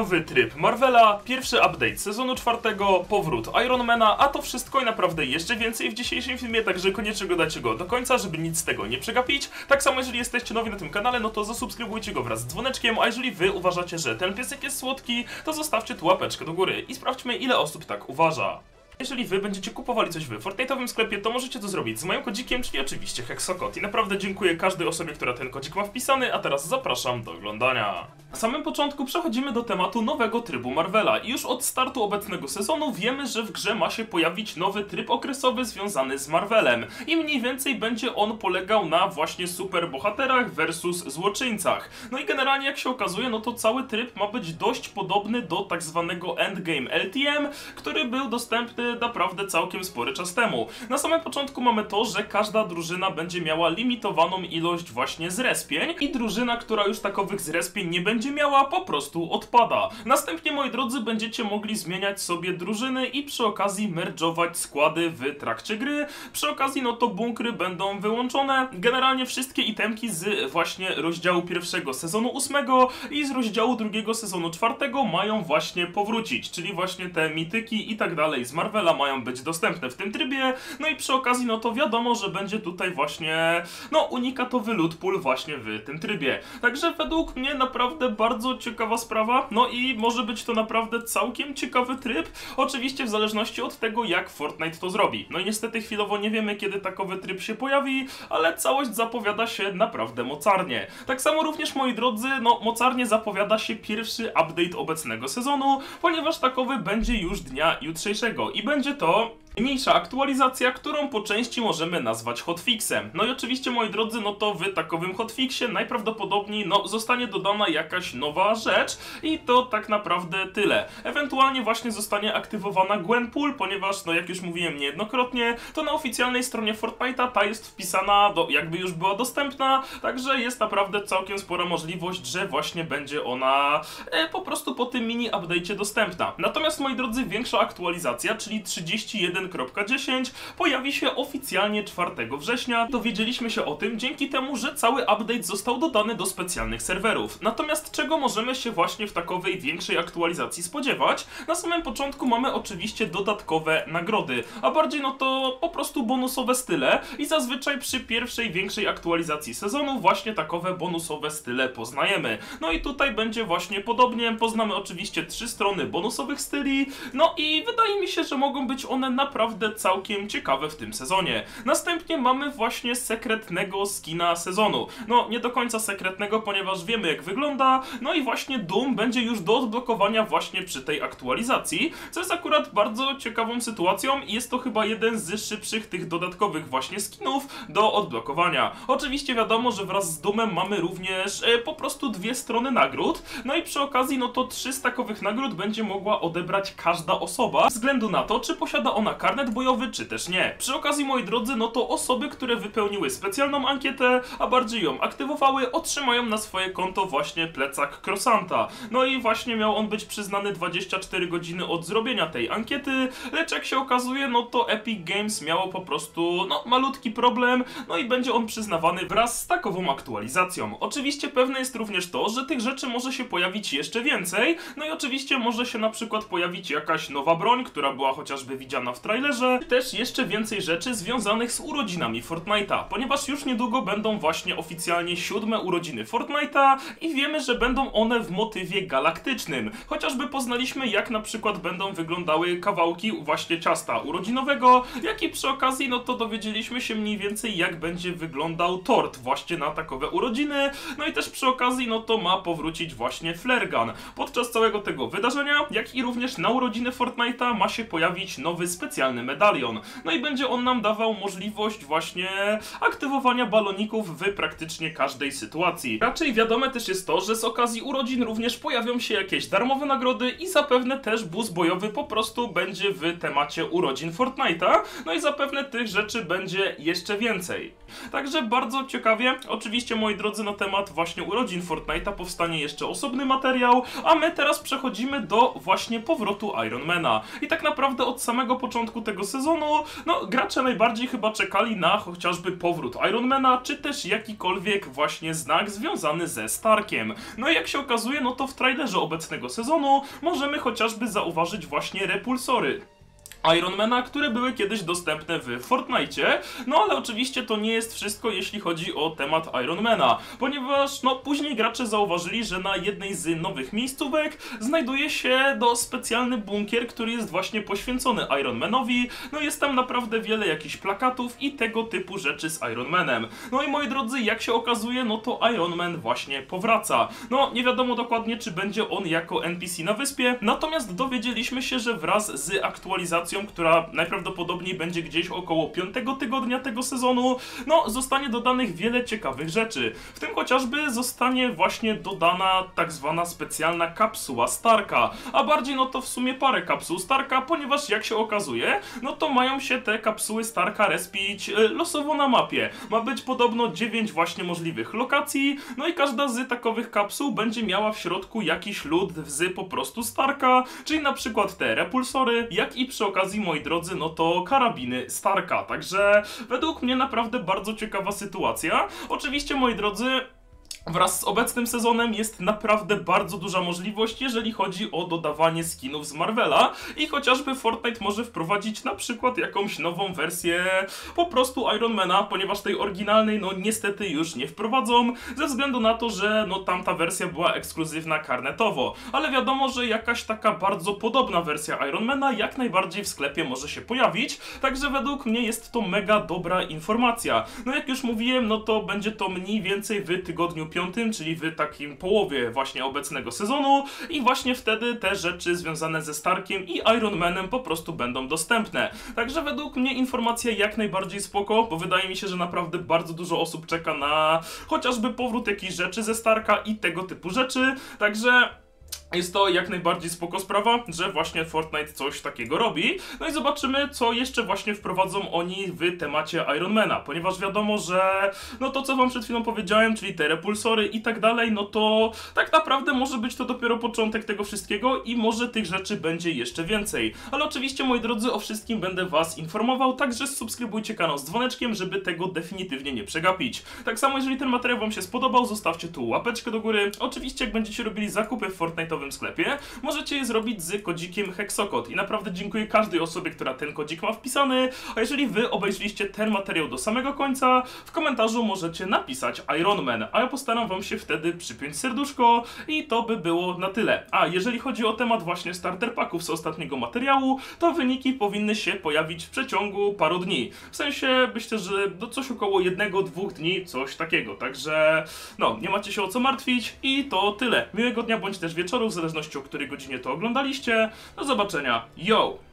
Nowy tryb Marvela, pierwszy update sezonu czwartego, powrót Ironmana, a to wszystko i naprawdę jeszcze więcej w dzisiejszym filmie, także koniecznie go dajcie go do końca, żeby nic z tego nie przegapić. Tak samo jeżeli jesteście nowi na tym kanale, no to zasubskrybujcie go wraz z dzwoneczkiem, a jeżeli wy uważacie, że ten piesek jest słodki, to zostawcie tu łapeczkę do góry i sprawdźmy ile osób tak uważa. Jeżeli wy będziecie kupowali coś w Fortnite'owym sklepie, to możecie to zrobić z moim kodzikiem, czyli oczywiście Hexokot. I naprawdę dziękuję każdej osobie, która ten kodzik ma wpisany, a teraz zapraszam do oglądania. Na samym początku przechodzimy do tematu nowego trybu Marvela i już od startu obecnego sezonu wiemy, że w grze ma się pojawić nowy tryb okresowy związany z Marvelem i mniej więcej będzie on polegał na właśnie superbohaterach versus złoczyńcach. No i generalnie jak się okazuje, no to cały tryb ma być dość podobny do tak zwanego Endgame LTM, który był dostępny naprawdę całkiem spory czas temu. Na samym początku mamy to, że każda drużyna będzie miała limitowaną ilość właśnie zrespień i drużyna, która już takowych zrespień nie będzie miała, po prostu odpada. Następnie, moi drodzy, będziecie mogli zmieniać sobie drużyny i przy okazji merge'ować składy w trakcie gry. Przy okazji, no to bunkry będą wyłączone. Generalnie wszystkie itemki z właśnie rozdziału pierwszego sezonu ósmego i z rozdziału drugiego sezonu czwartego mają właśnie powrócić, czyli właśnie te mityki i tak dalej z Marvela mają być dostępne w tym trybie. No i przy okazji, no to wiadomo, że będzie tutaj właśnie, no unikatowy loot pool właśnie w tym trybie. Także według mnie naprawdę bardzo ciekawa sprawa, no i może być to naprawdę całkiem ciekawy tryb, oczywiście w zależności od tego, jak Fortnite to zrobi. No i niestety chwilowo nie wiemy, kiedy takowy tryb się pojawi, ale całość zapowiada się naprawdę mocarnie. Tak samo również, moi drodzy, no mocarnie zapowiada się pierwszy update obecnego sezonu, ponieważ takowy będzie już dnia jutrzejszego i będzie to Mniejsza aktualizacja, którą po części możemy nazwać hotfixem. No i oczywiście, moi drodzy, no to w takowym hotfixie najprawdopodobniej no, zostanie dodana jakaś nowa rzecz i to tak naprawdę tyle. Ewentualnie właśnie zostanie aktywowana Gwenpool, ponieważ, no jak już mówiłem niejednokrotnie, to na oficjalnej stronie Fortnite'a ta jest wpisana, do, jakby już była dostępna, także jest naprawdę całkiem spora możliwość, że właśnie będzie ona e, po prostu po tym mini update'cie dostępna. Natomiast, moi drodzy, większa aktualizacja, czyli 31 1.10 pojawi się oficjalnie 4 września. Dowiedzieliśmy się o tym dzięki temu, że cały update został dodany do specjalnych serwerów. Natomiast czego możemy się właśnie w takowej większej aktualizacji spodziewać? Na samym początku mamy oczywiście dodatkowe nagrody, a bardziej no to po prostu bonusowe style i zazwyczaj przy pierwszej większej aktualizacji sezonu właśnie takowe bonusowe style poznajemy. No i tutaj będzie właśnie podobnie, poznamy oczywiście trzy strony bonusowych styli, no i wydaje mi się, że mogą być one na naprawdę całkiem ciekawe w tym sezonie. Następnie mamy właśnie sekretnego skina sezonu. No, nie do końca sekretnego, ponieważ wiemy jak wygląda, no i właśnie Doom będzie już do odblokowania właśnie przy tej aktualizacji, co jest akurat bardzo ciekawą sytuacją i jest to chyba jeden z szybszych tych dodatkowych właśnie skinów do odblokowania. Oczywiście wiadomo, że wraz z Doomem mamy również e, po prostu dwie strony nagród, no i przy okazji no to trzy takowych nagród będzie mogła odebrać każda osoba, względu na to, czy posiada ona karnet bojowy, czy też nie. Przy okazji, moi drodzy, no to osoby, które wypełniły specjalną ankietę, a bardziej ją aktywowały, otrzymają na swoje konto właśnie plecak Crossanta. No i właśnie miał on być przyznany 24 godziny od zrobienia tej ankiety, lecz jak się okazuje, no to Epic Games miało po prostu, no, malutki problem, no i będzie on przyznawany wraz z takową aktualizacją. Oczywiście pewne jest również to, że tych rzeczy może się pojawić jeszcze więcej, no i oczywiście może się na przykład pojawić jakaś nowa broń, która była chociażby widziana w trailerze, też jeszcze więcej rzeczy związanych z urodzinami Fortnite'a, ponieważ już niedługo będą właśnie oficjalnie siódme urodziny Fortnite'a i wiemy, że będą one w motywie galaktycznym. Chociażby poznaliśmy jak na przykład będą wyglądały kawałki właśnie ciasta urodzinowego, jak i przy okazji no to dowiedzieliśmy się mniej więcej jak będzie wyglądał tort właśnie na takowe urodziny, no i też przy okazji no to ma powrócić właśnie Flergan. Podczas całego tego wydarzenia, jak i również na urodziny Fortnite'a ma się pojawić nowy specjalny medalion. No i będzie on nam dawał możliwość właśnie aktywowania baloników w praktycznie każdej sytuacji. Raczej wiadome też jest to, że z okazji urodzin również pojawią się jakieś darmowe nagrody i zapewne też bus bojowy po prostu będzie w temacie urodzin Fortnite'a. No i zapewne tych rzeczy będzie jeszcze więcej. Także bardzo ciekawie. Oczywiście, moi drodzy, na temat właśnie urodzin Fortnite'a powstanie jeszcze osobny materiał, a my teraz przechodzimy do właśnie powrotu Ironmana. I tak naprawdę od samego początku początku tego sezonu, no gracze najbardziej chyba czekali na chociażby powrót Ironmana, czy też jakikolwiek właśnie znak związany ze Starkiem. No i jak się okazuje, no to w trailerze obecnego sezonu możemy chociażby zauważyć właśnie repulsory. Ironmana, które były kiedyś dostępne w Fortnite. No ale oczywiście to nie jest wszystko, jeśli chodzi o temat Ironmana, ponieważ no później gracze zauważyli, że na jednej z nowych miejscówek znajduje się do specjalny bunkier, który jest właśnie poświęcony Ironmanowi. No jest tam naprawdę wiele jakichś plakatów i tego typu rzeczy z Ironmanem. No i moi drodzy, jak się okazuje, no to Ironman właśnie powraca. No nie wiadomo dokładnie, czy będzie on jako NPC na wyspie, natomiast dowiedzieliśmy się, że wraz z aktualizacją która najprawdopodobniej będzie gdzieś około 5 tygodnia tego sezonu, no zostanie dodanych wiele ciekawych rzeczy. W tym chociażby zostanie właśnie dodana tak zwana specjalna kapsuła Starka, a bardziej no to w sumie parę kapsuł Starka, ponieważ jak się okazuje, no to mają się te kapsuły Starka respić e, losowo na mapie. Ma być podobno 9 właśnie możliwych lokacji, no i każda z takowych kapsuł będzie miała w środku jakiś lód z po prostu Starka, czyli na przykład te repulsory, jak i przy okazji okazji, moi drodzy, no to karabiny Starka. Także według mnie naprawdę bardzo ciekawa sytuacja. Oczywiście, moi drodzy, Wraz z obecnym sezonem jest naprawdę bardzo duża możliwość, jeżeli chodzi o dodawanie skinów z Marvela i chociażby Fortnite może wprowadzić na przykład jakąś nową wersję po prostu Ironmana, ponieważ tej oryginalnej no niestety już nie wprowadzą, ze względu na to, że no tamta wersja była ekskluzywna karnetowo, ale wiadomo, że jakaś taka bardzo podobna wersja Ironmana jak najbardziej w sklepie może się pojawić, także według mnie jest to mega dobra informacja. No jak już mówiłem, no to będzie to mniej więcej w tygodniu piątym, czyli w takim połowie właśnie obecnego sezonu i właśnie wtedy te rzeczy związane ze Starkiem i Iron Manem po prostu będą dostępne. Także według mnie informacja jak najbardziej spoko, bo wydaje mi się, że naprawdę bardzo dużo osób czeka na chociażby powrót jakichś rzeczy ze Starka i tego typu rzeczy, także jest to jak najbardziej spoko sprawa, że właśnie Fortnite coś takiego robi. No i zobaczymy, co jeszcze właśnie wprowadzą oni w temacie Ironmana, ponieważ wiadomo, że no to co wam przed chwilą powiedziałem, czyli te repulsory i tak dalej, no to tak naprawdę może być to dopiero początek tego wszystkiego i może tych rzeczy będzie jeszcze więcej. Ale oczywiście, moi drodzy, o wszystkim będę was informował, także subskrybujcie kanał z dzwoneczkiem, żeby tego definitywnie nie przegapić. Tak samo, jeżeli ten materiał wam się spodobał, zostawcie tu łapeczkę do góry. Oczywiście, jak będziecie robili zakupy w Fortnite sklepie, możecie je zrobić z kodzikiem Hexokod i naprawdę dziękuję każdej osobie, która ten kodzik ma wpisany, a jeżeli wy obejrzeliście ten materiał do samego końca, w komentarzu możecie napisać Ironman, a ja postaram wam się wtedy przypiąć serduszko i to by było na tyle. A jeżeli chodzi o temat właśnie starter packów z ostatniego materiału, to wyniki powinny się pojawić w przeciągu paru dni. W sensie myślę, że do coś około jednego, dwóch dni, coś takiego. Także no, nie macie się o co martwić i to tyle. Miłego dnia bądź też wieczoru, w zależności o której godzinie to oglądaliście. Do zobaczenia. Yo!